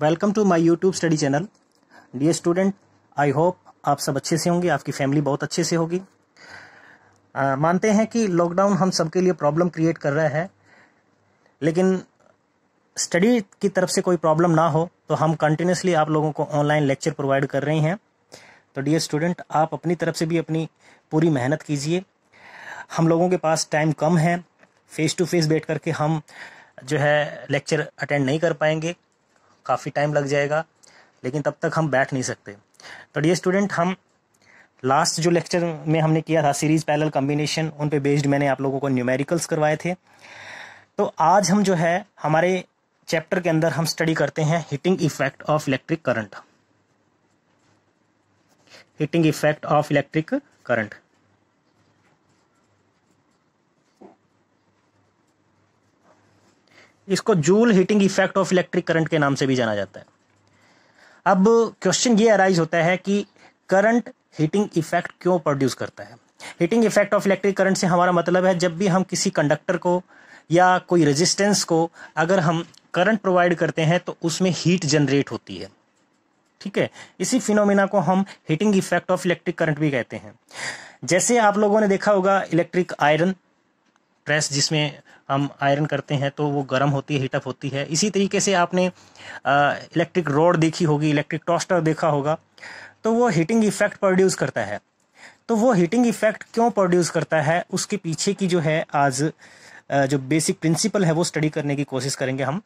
Welcome to my YouTube study channel dear student I hope आप सब अच्छे से होंगे, आपकी फैमिली बहुत अच्छे से होगी। मानते हैं कि लॉकडाउन हम सबके लिए प्रॉब्लम क्रिएट कर रहा है, लेकिन स्टडी की तरफ़ से कोई प्रॉब्लम ना हो तो हम कंटिन्यूसली आप लोगों को ऑनलाइन लेक्चर प्रोवाइड कर रहे हैं। तो डियर स्टूडेंट आप अपनी तरफ़ से भी अपनी पूरी मेहनत कीजिए। हम लोगों के पास टाइम कम है फेस टू फेस बैठ करके हम जो है लेक्चर अटेंड नहीं कर पाएँगे। काफ़ी टाइम लग जाएगा, लेकिन तब तक हम बैठ नहीं सकते। तो डियर स्टूडेंट हम लास्ट जो लेक्चर में हमने किया था सीरीज़ पैरल कॉम्बिनेशन उन पे बेस्ड मैंने आप लोगों को न्यूमेरिकल्स करवाए थे। तो आज हम जो है, हमारे चैप्टर के अंदर हम स्टडी करते हैं heating effect of electric current heating effect of electric current इसको Joule heating effect of electric current के नाम से भी जाना जाता है। अब क्वेश्चन ये अराइज होता है कि करंट हीटिंग इफ़ेक्ट क्यों प्रोड्यूस करता है? Heating effect of electric current से हमारा मतलब है जब भी हम किसी कंडक्टर को या कोई रेजिस्टेंस को अगर हम करंट प्रोवाइड करते हैं तो उसमें हीट जनरेट होती है। ठीक है? इसी फिनोमिना को हम heating effect of electric current भी कहते हैं। जैसे आप लोगों ने देखा होगा इलेक्ट्रिक आयरन प्रेस जिसमें हम आयरन करते हैं तो वो गर्म होती है हीटअप होती है। इसी तरीके से आपने इलेक्ट्रिक रोड देखी होगी इलेक्ट्रिक टोस्टर देखा होगा। तो वो हीटिंग इफ़ेक्ट प्रोड्यूस करता है। तो वो हीटिंग इफ़ेक्ट क्यों प्रोड्यूस करता है? उसके पीछे की जो है आज जो बेसिक प्रिंसिपल है, वो स्टडी करने की कोशिश करेंगे हम।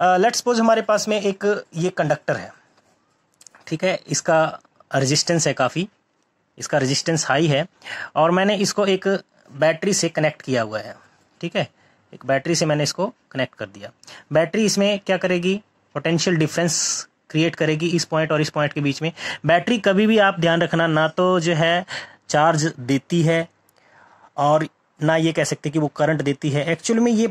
लेट सपोज़ हमारे पास में एक, ये कंडक्टर है। ठीक है? इसका रेजिस्टेंस है काफ़ी। इसका रेजिस्टेंस हाई है। और मैंने इसको एक बैटरी से कनेक्ट किया हुआ है। ठीक है? एक बैटरी से मैंने इसको कनेक्ट कर दिया। बैटरी इसमें क्या करेगी? पोटेंशियल डिफरेंस क्रिएट करेगी इस पॉइंट और इस पॉइंट के बीच में। बैटरी कभी भी आप ध्यान रखना, ना तो जो है चार्ज देती है और ना ये कह सकते कि वो करंट देती है। एक्चुअली में ये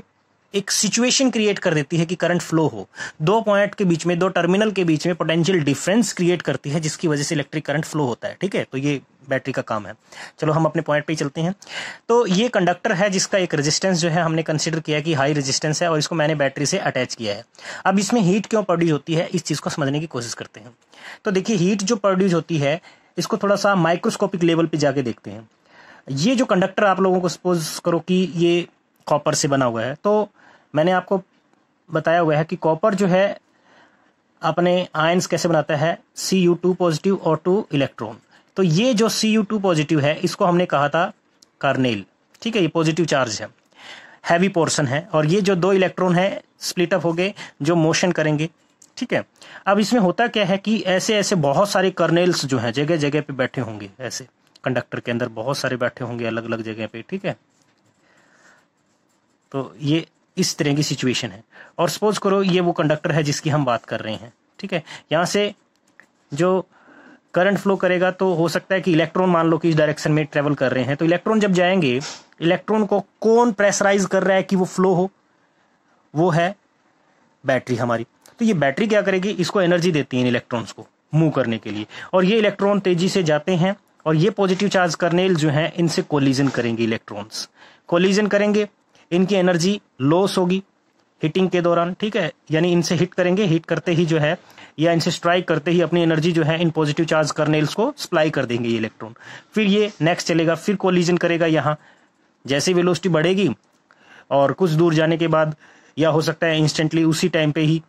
एक सिचुएशन क्रिएट कर देती है कि करंट फ्लो हो। दो पॉइंट के बीच में, दो टर्मिनल के बीच में पोटेंशियल डिफरेंस क्रिएट करती है, जिसकी वजह से इलेक्ट्रिक करंट फ्लो होता है, ठीक है? तो ये बैटरी का काम है। चलो हम अपने पॉइंट पे ही चलते हैं। तो ये कंडक्टर है जिसका एक रेजिस्टेंस जो है हमने कंसिडर किया कि हाई रेजिस्टेंस है और इसको मैंने बैटरी से अटैच किया है। अब इसमें हीट क्यों प्रोड्यूस होती है, इस चीज़ को समझने की कोशिश करते हैं। तो देखिए हीट जो प्रोड्यूस होती है, इसको थोड़ा सा माइक्रोस्कोपिक लेवल पे जाके देखते हैं। ये जो कंडक्टर आप लोगों को सपोज़ करो कि ये कॉपर से बना हुआ है तो मैंने आपको बताया हुआ है कि कॉपर जो है अपने आयंस कैसे बनाता है? सी यू टू पॉजिटिव और टू इलेक्ट्रॉन तो ये जो सी यू टू पॉजिटिव है, इसको हमने कहा था कार्नेल। ठीक है, ये पॉजिटिव चार्ज है। हैवी पोर्शन है। और ये जो दो इलेक्ट्रॉन है स्प्लिट अप हो गए, जो मोशन करेंगे। ठीक है? अब इसमें होता क्या है कि ऐसे ऐसे बहुत सारे कर्नेल्स जो हैं, जगह जगह पे बैठे होंगे ऐसे। कंडक्टर के अंदर बहुत सारे बैठे होंगे अलग अलग जगह पे। ठीक है? तो ये इस तरह की सिचुएशन है। और सपोज़ करो ये वो कंडक्टर है जिसकी हम बात कर रहे हैं, ठीक है? यहाँ से जो करंट फ्लो करेगा तो हो सकता है कि इलेक्ट्रॉन मान लो कि इस डायरेक्शन में ट्रेवल कर रहे हैं। तो इलेक्ट्रॉन जब जाएँगे इलेक्ट्रॉन को कौन प्रेशराइज कर रहा है कि वो फ्लो हो? वो है बैटरी हमारी। तो ये बैटरी क्या करेगी? इसको एनर्जी देती है इलेक्ट्रॉन्स को मूव करने के लिए। और ये इलेक्ट्रॉन तेज़ी से जाते हैं और ये पॉजिटिव चार्ज करने जो है, इनसे कोलिजन करेंगे इलेक्ट्रॉन्स कोलिजन करेंगे इनकी एनर्जी लॉस होगी हिटिंग के दौरान, ठीक है? यानी इनसे हिट करेंगे हिट करते ही जो है, या इनसे स्ट्राइक करते ही अपनी एनर्जी जो है इन पॉजिटिव चार्ज कर्नेल्स को सप्लाई कर देंगे ये इलेक्ट्रॉन फिर ये नेक्स्ट चलेगा, फिर कोलिजन करेगा यहाँ। जैसे वेलोसिटी बढ़ेगी, और कुछ दूर जाने के बाद, या हो सकता है इंस्टेंटली उसी टाइम पे ही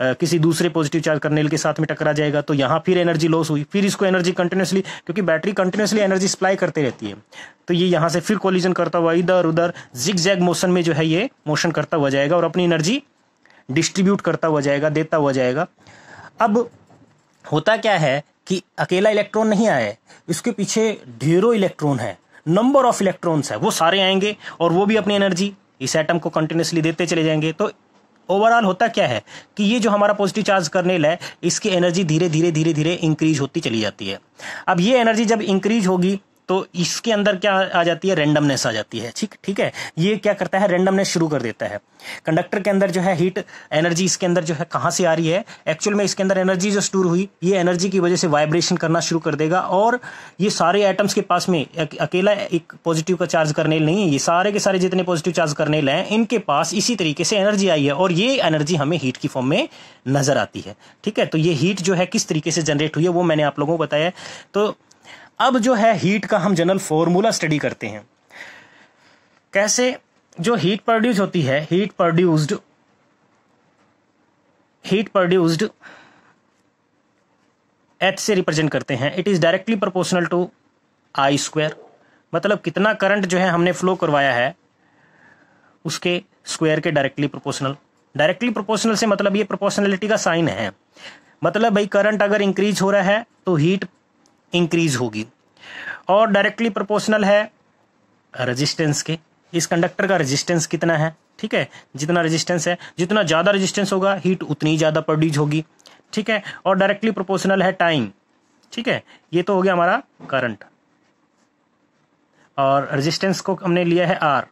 किसी दूसरे पॉजिटिव चार्ज कर्नेल के साथ में टकरा जाएगा तो यहाँ फिर एनर्जी लॉस हुई। फिर इसको एनर्जी कंटिन्यूसली क्योंकि बैटरी कंटिन्यूसली एनर्जी सप्लाई करते रहती है। तो ये यहाँ से फिर कोलिजन करता हुआ, इधर, उधर जिग जैग मोशन में जो है ये मोशन करता हुआ जाएगा और अपनी एनर्जी डिस्ट्रीब्यूट करता हुआ जाएगा, देता हुआ जाएगा। अब होता क्या है कि अकेला इलेक्ट्रॉन नहीं आए इसके पीछे ढेरों इलेक्ट्रॉन है नंबर ऑफ़ इलेक्ट्रॉन्स है, वो सारे आएँगे और वो भी अपनी एनर्जी इस एटम को कंटिन्यूसली देते चले जाएँगे। तो ओवरऑल होता क्या है कि ये जो हमारा पॉजिटिव चार्ज करनेल है, इसकी एनर्जी धीरे धीरे धीरे धीरे इंक्रीज होती चली जाती है। अब ये एनर्जी जब इंक्रीज होगी तो इसके अंदर क्या आ जाती है? रेंडमनेस आ जाती है। ठीक ठीक है? ये क्या करता है? रेंडमनेस शुरू कर देता है। कंडक्टर के अंदर जो है हीट एनर्जी इसके अंदर जो है कहाँ से आ रही है? एक्चुअल में इसके अंदर एनर्जी जो स्टोर हुई, ये एनर्जी की वजह से वाइब्रेशन करना शुरू कर देगा और ये सारे एटम्स के पास में अकेला एक पॉजिटिव का चार्ज करने नहीं है। ये सारे के सारे जितने पॉजिटिव चार्ज करने हैं, इनके पास इसी तरीके से एनर्जी आई है और ये एनर्जी हमें हीट की फॉर्म में नज़र आती है। ठीक है? तो ये हीट जो है किस तरीके से जनरेट हुई है, वो मैंने आप लोगों को बताया तो अब जो है हीट का हम जनरल फॉर्मूला स्टडी करते हैं। कैसे जो हीट प्रोड्यूस होती है heat produced heat produced H से रिप्रेजेंट करते हैं। It is directly proportional to I square मतलब कितना करंट जो है हमने फ्लो करवाया है, उसके स्क्वायर के डायरेक्टली प्रोपोर्शनल डायरेक्टली प्रोपोर्शनल से मतलब ये प्रोपोर्शनलिटी का साइन है। मतलब भाई करंट अगर इंक्रीज हो रहा है तो हीट इंक्रीज होगी। और डायरेक्टली प्रोपोर्शनल है रेजिस्टेंस के। इस कंडक्टर का रेजिस्टेंस कितना है? ठीक है? जितना रेजिस्टेंस है, जितना ज़्यादा रेजिस्टेंस होगा हीट उतनी ज़्यादा प्रोड्यूस होगी। ठीक है? और डायरेक्टली प्रोपोर्शनल है टाइम ठीक है? ये तो हो गया हमारा करंट और रेजिस्टेंस को हमने लिया है आर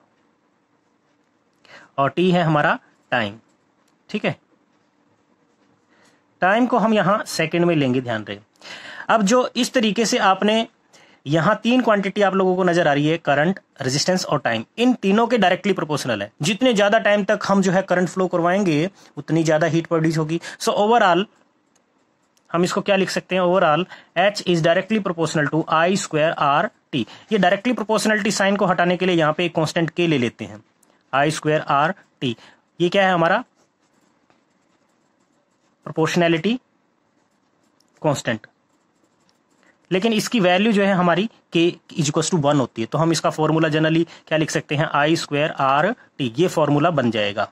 और टी है हमारा टाइम ठीक है? टाइम को हम यहाँ सेकंड में लेंगे, ध्यान रहे। अब जो इस तरीके से आपने यहाँ तीन क्वांटिटी आप लोगों को नज़र आ रही है करंट रेजिस्टेंस और टाइम इन तीनों के डायरेक्टली प्रोपोर्शनल है। जितने ज़्यादा टाइम तक हम जो है करंट फ्लो करवाएँगे, उतनी ज़्यादा हीट प्रोड्यूस होगी। सो ओवरऑल हम इसको क्या लिख सकते हैं? Overall H is directly proportional to I square R T ये डायरेक्टली प्रोपोर्शनलिटी साइन को हटाने के लिए यहाँ पे एक कांस्टेंट के ले लेते हैं। आई स्क्वायर आर टी ये क्या है हमारा? प्रोपोर्शनैलिटी कांस्टेंट लेकिन इसकी वैल्यू जो है हमारी के इजिक्वल टू वन होती है। तो हम इसका फॉर्मूला जनरली क्या लिख सकते हैं? आई स्क्वायर आर टी ये फॉर्मूला बन जाएगा।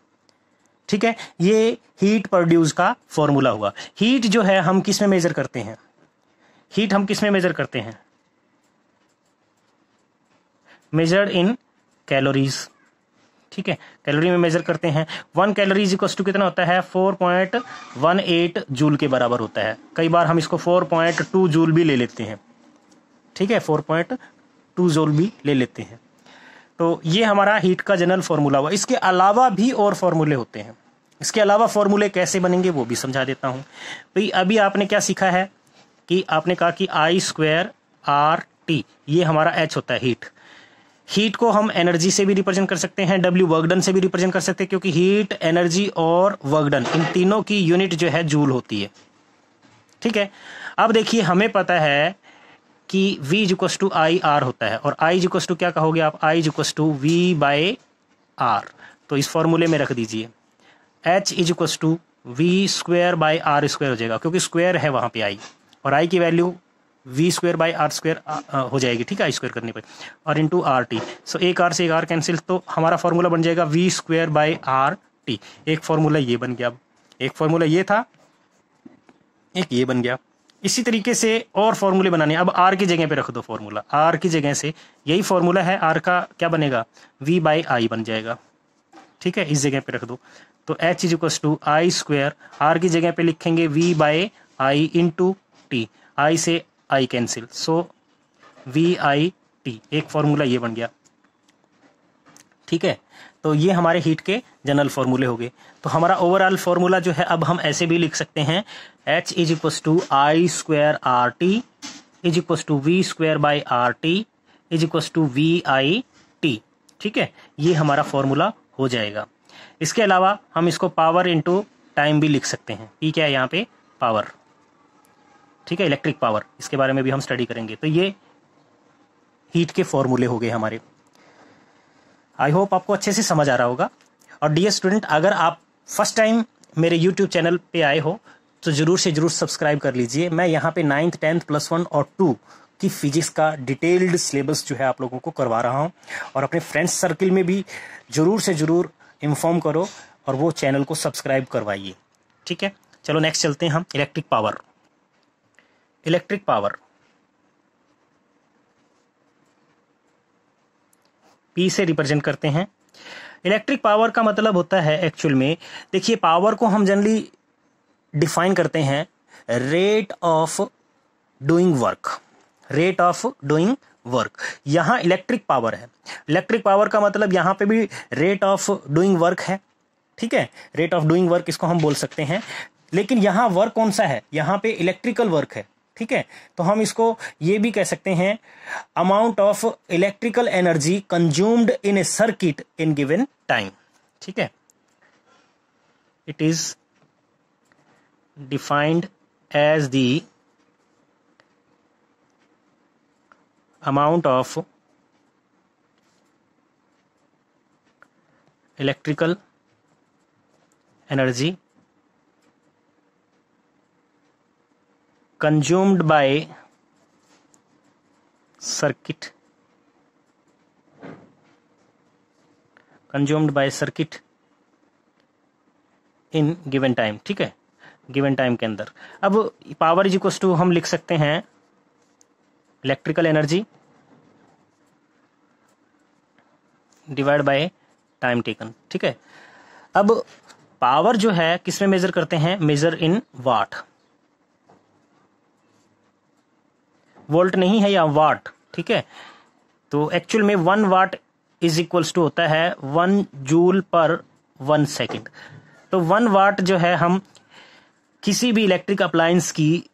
ठीक है? ये हीट प्रोड्यूस का फॉर्मूला हुआ। हीट जो है हम किसमें मेजर करते हैं? हीट हम किसमें मेजर करते हैं? मेजर्ड इन कैलोरीज ठीक है? कैलोरी में मेजर करते हैं। वन कैलोरीज इक्व टू कितना होता है? Four point one eight joule के बराबर होता है। कई बार हम इसको फोर पॉइंट टू जूल भी ले लेते हैं। ठीक है? फोर पॉइंट टू जूल भी ले लेते हैं। तो ये हमारा हीट का जनरल फॉर्मूला हुआ। इसके अलावा भी और फॉर्मूले होते हैं। इसके अलावा फॉर्मूले कैसे बनेंगे वो भी समझा देता हूँ। भाई, अभी आपने क्या सीखा है? कि आपने कहा कि आई स्क्वायर आर टी ये हमारा एच होता है हीट हीट को हम एनर्जी से भी रिप्रेजेंट कर सकते हैं डब्ल्यू वर्कडन से भी रिप्रेजेंट कर सकते हैं, क्योंकि हीट एनर्जी और वर्कडन इन तीनों की यूनिट जो है जूल होती है। ठीक है? अब देखिए, हमें पता है कि v is equals to I R होता है, और आई इजिक्वस टू क्या कहोगे आप? I is equals to V by R तो इस फॉर्मूले में रख दीजिए। H is equals to V square by R square हो जाएगा, क्योंकि स्क्वेयर है वहाँ पे आई और आई की value V square by R square हो जाएगी, ठीक है? आई स्क्वेयर करने पर और इंटू आर टी सो एक आर से एक आर कैंसिल तो हमारा फॉर्मूला बन जाएगा V square by R T एक फॉर्मूला ये बन गया। एक फॉर्मूला ये था, एक ये बन गया। इसी तरीके से और फॉर्मूले बनाने। अब आर की जगह पे रख दो फॉर्मूला आर की जगह से यही फॉर्मूला है। आर का क्या बनेगा? वी बाई आई बन जाएगा। ठीक है? इस जगह पे रख दो। तो H is equals to I square R की जगह पे लिखेंगे V by I into T I से I cancel so V I T एक फॉर्मूला ये बन गया। ठीक है? तो ये हमारे हीट के जनरल फॉर्मूले हो गए। तो हमारा ओवरऑल फॉर्मूला जो है, अब हम ऐसे भी लिख सकते हैं। H is equal to I square R T is equal to V square by R T is equal to V I T ठीक है? ये हमारा फॉर्मूला हो जाएगा। इसके अलावा हम इसको पावर इंटू टाइम भी लिख सकते हैं। क्या है यहाँ पे? पावर ठीक है इलेक्ट्रिक पावर इसके बारे में भी हम स्टडी करेंगे। तो ये हीट के फॉर्मूले हो गए हमारे। आई होप आपको अच्छे से समझ आ रहा होगा। और डी स्टूडेंट अगर आप फ़र्स्ट टाइम मेरे यूट्यूब चैनल पे आए हो तो ज़रूर से ज़रूर सब्सक्राइब कर लीजिए। मैं यहाँ पे नाइन्थ टेंथ प्लस वन और टू की फिजिक्स का डिटेल्ड सिलेबस जो है आप लोगों को करवा रहा हूँ। और अपने फ्रेंड्स सर्किल में भी ज़रूर से ज़रूर इन्फॉर्म करो और वो चैनल को सब्सक्राइब करवाइए। ठीक है? चलो नेक्स्ट चलते हैं हम electric power electric power P से रिप्रेजेंट करते हैं। इलेक्ट्रिक पावर का मतलब होता है एक्चुअल में, देखिए पावर को हम जनरली डिफाइन करते हैं rate of doing work rate of doing work यहाँ इलेक्ट्रिक पावर है। इलेक्ट्रिक पावर का मतलब यहाँ पे भी रेट ऑफ़ डूइंग वर्क है। ठीक है? रेट ऑफ़ डूइंग वर्क इसको हम बोल सकते हैं। लेकिन यहाँ वर्क कौन सा है? यहाँ पे इलेक्ट्रिकल वर्क है। ठीक है? तो हम इसको ये भी कह सकते हैं amount of electrical energy consumed in a circuit in given time ठीक है? It is defined as the amount of electrical energy consumed by circuit. Consumed by circuit in given time ठीक है? गिवन टाइम के अंदर। अब power is equals to हम लिख सकते हैं electrical energy divide by time taken ठीक है? अब पावर जो है, किसमें मेजर करते हैं? मेजर इन वाट वोल्ट नहीं है या वाट, ठीक है? तो एक्चुअल में one watt is equals to होता है one joule per one second तो वन वाट जो है हम किसी भी इलेक्ट्रिक अप्लायंस की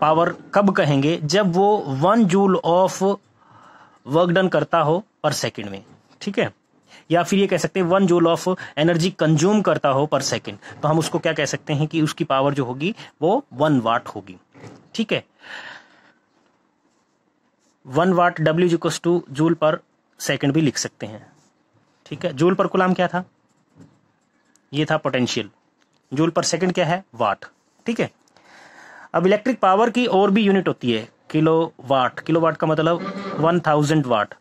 पावर कब कहेंगे? जब वो one joule of work done करता हो पर सेकेंड में, ठीक है? या फिर ये कह सकते हैं one joule of energy consume करता हो पर सेकेंड तो हम उसको क्या कह सकते हैं कि उसकी पावर जो होगी वो वन वाट होगी, ठीक है? वन वाट डब्ल्यू जिक्वस टू जूल पर सेकेंड भी लिख सकते हैं। ठीक है? जूल पर गुलाम क्या था? ये था पोटेंशियल जूल पर सेकेंड क्या है? वाट ठीक है? अब इलेक्ट्रिक पावर की और भी यूनिट होती है किलो वाट किलो वाट का मतलब वन थाउज़ेंड वाट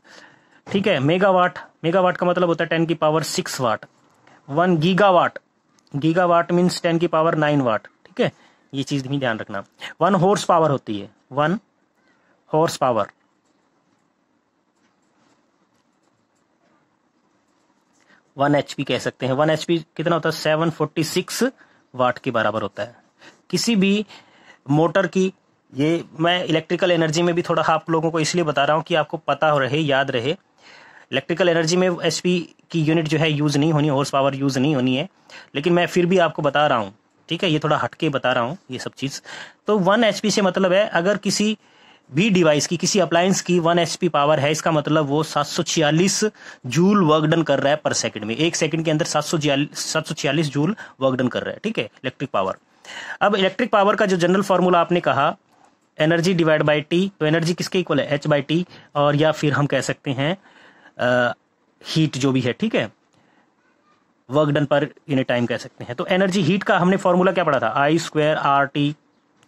ठीक है? मेगा वाट मेगा वाट का मतलब होता है टेन की power six watt one giga watt giga watt means ten की पावर नाइन वाट ठीक है? ये चीज़ भी ध्यान रखना। वन हॉर्स पावर होती है। One horse power one HP कह सकते हैं। वन एचपी कितना होता है? सेवन फोर्टी सिक्स वाट के बराबर होता है। किसी भी मोटर की, ये मैं इलेक्ट्रिकल एनर्जी में भी थोड़ा आप लोगों को इसलिए बता रहा हूँ कि आपको पता हो रहे, याद रहे। इलेक्ट्रिकल एनर्जी में एचपी की यूनिट जो है यूज़ नहीं होनी हॉर्स पावर यूज़ नहीं होनी है। लेकिन मैं फिर भी आपको बता रहा हूँ, ठीक है? ये थोड़ा हटके बता रहा हूँ ये सब चीज़। तो वन एच से मतलब है, अगर किसी भी डिवाइस की, किसी अप्लायंस की वन एचपी पावर है, इसका मतलब वो सात सौ छियालीस जूल वर्क डन कर रहा है पर सेकंड में। एक सेकंड के अंदर सात सौ सात सौ छियालीस जूल वर्क डन कर रहा है, ठीक है? इलेक्ट्रिक पावर अब इलेक्ट्रिक पावर का जो जनरल फॉर्मूला आपने कहा एनर्जी डिवाइड बाई टी तो एनर्जी किसके इक्वल है? एच बाई टी और या फिर हम कह सकते हैं हीट जो भी है, ठीक है? Work done per unit time कह सकते हैं। तो एनर्जी हीट का हमने फॉर्मूला क्या पढ़ा था? I square R T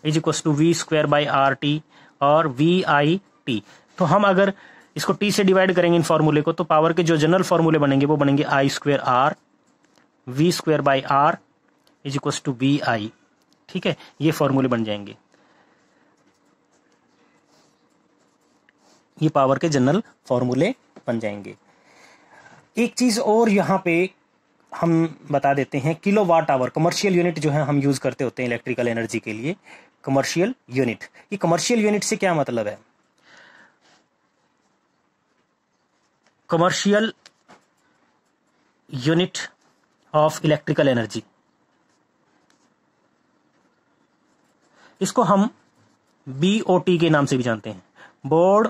is equal to V square by R T और वी आई टी तो हम अगर इसको टी से डिवाइड करेंगे इन फॉर्मूले को तो पावर के जो जनरल फॉर्मूले बनेंगे, वो बनेंगे I square R V square by R is equal to V I ठीक है? ये फॉर्मूले बन जाएँगे। ये पावर के जनरल फॉर्मूले बन जाएँगे। एक चीज़ और यहाँ पे हम बता देते हैं kilo watt hour commercial unit जो है, हम यूज़ करते होते हैं इलेक्ट्रिकल एनर्जी के लिए। कमर्शियल यूनिट ये कमर्शियल यूनिट से क्या मतलब है? Commercial unit of electrical energy इसको हम बीओटी के नाम से भी जानते हैं। बोर्ड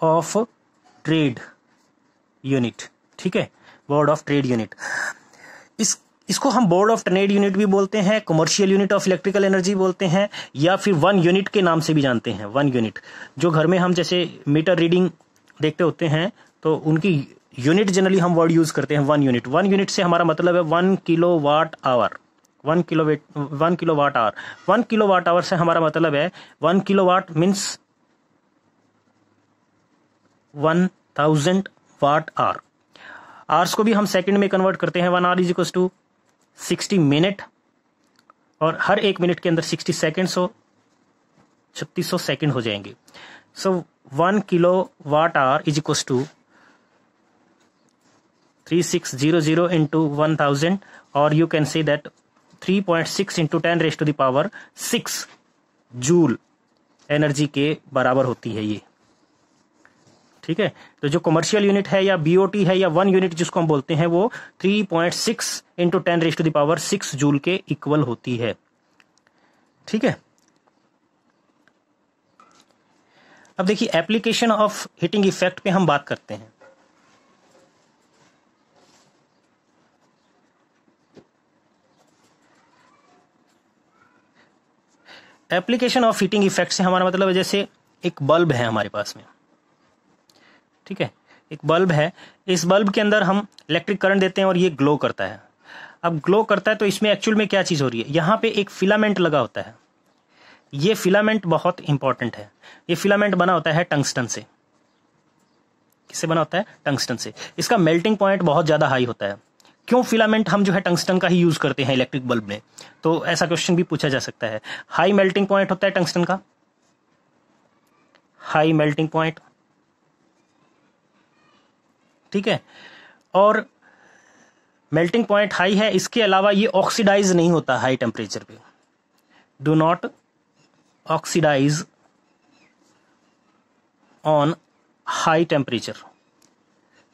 ऑफ़ ट्रेड यूनिट ठीक है? बोर्ड ऑफ़ ट्रेड यूनिट इसको हम बोर्ड ऑफ़ ट्रेड यूनिट भी बोलते हैं commercial unit of electrical energy बोलते हैं, या फिर वन यूनिट के नाम से भी जानते हैं वन यूनिट जो घर में हम जैसे मीटर रीडिंग देखते होते हैं तो उनकी यूनिट जनरली हम वर्ड यूज़ करते हैं वन यूनिट वन यूनिट से हमारा मतलब है one kilo watt hour one kilo one kilo watt hour one kilo watt hour से हमारा मतलब है one kilo watt means one thousand watt hour hours को भी हम सेकंड में कन्वर्ट करते हैं one hour is equal to sixty minute और हर एक मिनट के अंदर सिक्सटी सेकेंड सो छत्तीस सौ सेकेंड हो जाएँगे। So one kilo watt hour is equal to three six zero zero into one thousand और you can see that three point six into ten raise to the power six joule energy के बराबर होती है ये। ठीक है? तो जो कमर्शियल यूनिट है या बीओटी है या वन यूनिट जिसको हम बोलते हैं, वो 3.6 point six into ten raise to the power six joule के इक्वल होती है। ठीक है? अब देखिए एप्लीकेशन ऑफ़ हीटिंग इफ़ेक्ट पे हम बात करते हैं। एप्लीकेशन ऑफ़ हीटिंग इफ़ेक्ट से हमारा मतलब जैसे एक बल्ब है हमारे पास में। ठीक है? एक बल्ब है। इस बल्ब के अंदर हम इलेक्ट्रिक करंट देते हैं और ये ग्लो करता है। अब ग्लो करता है तो इसमें एक्चुअल में क्या चीज़ हो रही है? यहाँ पे एक फिलामेंट लगा होता है। ये फिलामेंट बहुत इंपॉर्टेंट है। ये फिलामेंट बना होता है टंगस्टन से। किससे बना होता है? टंगस्टन से। इसका मेल्टिंग पॉइंट बहुत ज़्यादा हाई होता है। क्यों फिलामेंट हम जो है टंगस्टन का ही यूज़ करते हैं इलेक्ट्रिक बल्ब में? तो ऐसा क्वेश्चन भी पूछा जा सकता है। हाई मेल्टिंग पॉइंट होता है टंगस्टन का। हाई मेल्टिंग पॉइंट ठीक है? और मेल्टिंग पॉइंट हाई है, इसके अलावा ये ऑक्सीडाइज नहीं होता हाई टेम्परेचर पे। Do not oxidize on high temperature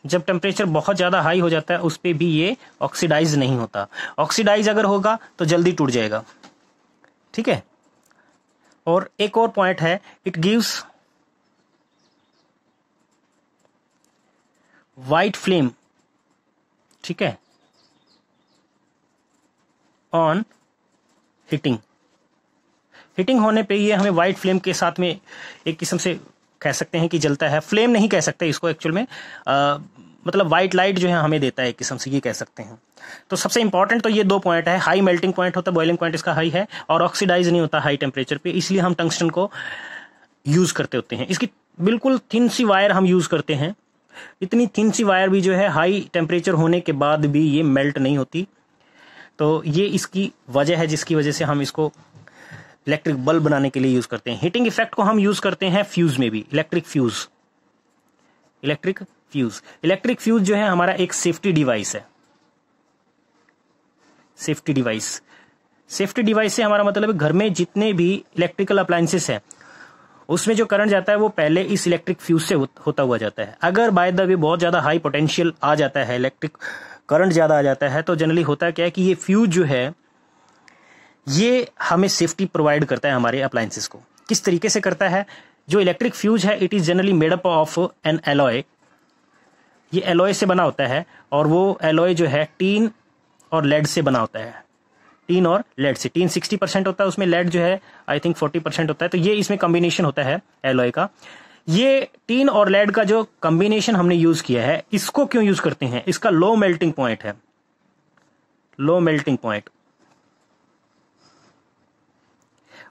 जब टेम्परेचर बहुत ज़्यादा हाई हो जाता है, उस पर भी ये ऑक्सीडाइज नहीं होता। ऑक्सीडाइज अगर होगा तो जल्दी टूट जाएगा। ठीक है? और एक और पॉइंट है इट गिव्स वाइट फ्लेम ठीक है ऑन हीटिंग हीटिंग होने पे ये हमें वाइट फ्लेम के साथ में एक किस्म से कह सकते हैं कि जलता है। फ्लेम नहीं कह सकते इसको एक्चुअल में। आ, मतलब वाइट लाइट जो है हमें देता है एक किस्म से ये कह सकते हैं। तो सबसे इंपॉर्टेंट तो ये दो पॉइंट है। हाई मेल्टिंग पॉइंट होता है बॉइलिंग पॉइंट इसका हाई है और ऑक्सीडाइज नहीं होता हाई टेम्परेचर पे इसलिए हम टंगस्टन को यूज़ करते होते हैं। इसकी बिल्कुल थिन सी वायर हम यूज़ करते हैं। इतनी थिन सी वायर भी जो है हाई टेम्परेचर होने के बाद भी ये मेल्ट नहीं होती। तो ये इसकी वजह है, जिसकी वजह से हम इसको इलेक्ट्रिक बल्ब बनाने के लिए यूज़ करते हैं। हीटिंग इफ़ेक्ट को हम यूज़ करते हैं फ्यूज में भी electric fuse electric fuse electric fuse जो है, हमारा एक सेफ्टी डिवाइस है। सेफ्टी डिवाइस सेफ्टी डिवाइस से हमारा मतलब है, घर में जितने भी इलेक्ट्रिकल अप्लायंसेस है उसमें जो करंट जाता है, वो पहले इस इलेक्ट्रिक फ्यूज से होता हुआ जाता है। अगर बाय द वे बहुत ज़्यादा हाई पोटेंशियल आ जाता है इलेक्ट्रिक करंट ज़्यादा आ जाता है तो जनरली होता क्या है कि ये फ्यूज जो है, ये हमें सेफ्टी प्रोवाइड करता है हमारे अप्लायंसेस को। किस तरीके से करता है? जो इलेक्ट्रिक फ्यूज है it is generally made up of an alloy ये एलॉय से बना होता है, और वो एलॉय जो है टीन और लेड से बना होता है। टीन और लेड से। टीन सिक्सटी परसेंट होता है, उसमें लेड जो है आई थिंक फोर्टी परसेंट होता है। तो ये इसमें कॉम्बिनेशन होता है एलॉय का। ये टीन और लेड का जो कॉम्बिनेशन हमने यूज़ किया है, इसको क्यों यूज़ करते हैं? इसका लो मेल्टिंग पॉइंट है। लो मेल्टिंग पॉइंट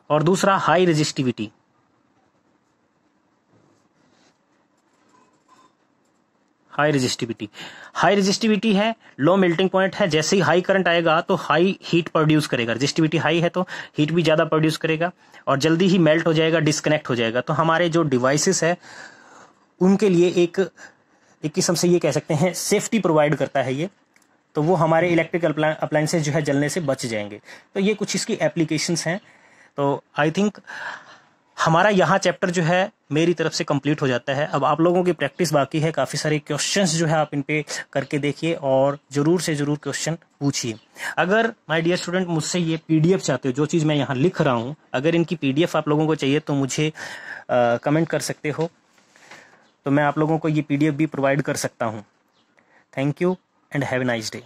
और दूसरा high resistivity high resistivity. High resistivity है लो मेल्टिंग पॉइंट है, जैसे ही हाई करंट आएगा तो हाई हीट प्रोड्यूस करेगा। रेजिस्टिविटी हाई है तो हीट भी ज़्यादा प्रोड्यूस करेगा और जल्दी ही मेल्ट हो जाएगा डिस्कनेक्ट हो जाएगा। तो हमारे जो डिवाइसेस है, उनके लिए एक एक किस्म से ये कह सकते हैं सेफ्टी प्रोवाइड करता है ये। तो वो हमारे इलेक्ट्रिकल अप्लायंसेज जो है जलने से बच जाएँगे। तो ये कुछ इसकी एप्लीकेशंस हैं। तो आई थिंक हमारा यहाँ चैप्टर जो है मेरी तरफ़ से कंप्लीट हो जाता है। अब आप लोगों की प्रैक्टिस बाकी है काफ़ी सारे क्वेश्चंस जो है आप इन पे करके देखिए और ज़रूर से ज़रूर क्वेश्चन पूछिए। अगर माय डियर स्टूडेंट मुझसे ये पीडीएफ चाहते हो जो चीज़ मैं यहाँ लिख रहा हूँ अगर इनकी पीडीएफ आप लोगों को चाहिए तो मुझे आ, कमेंट कर सकते हो। तो मैं आप लोगों को ये पीडीएफ भी प्रोवाइड कर सकता हूँ। Thank you and have a nice day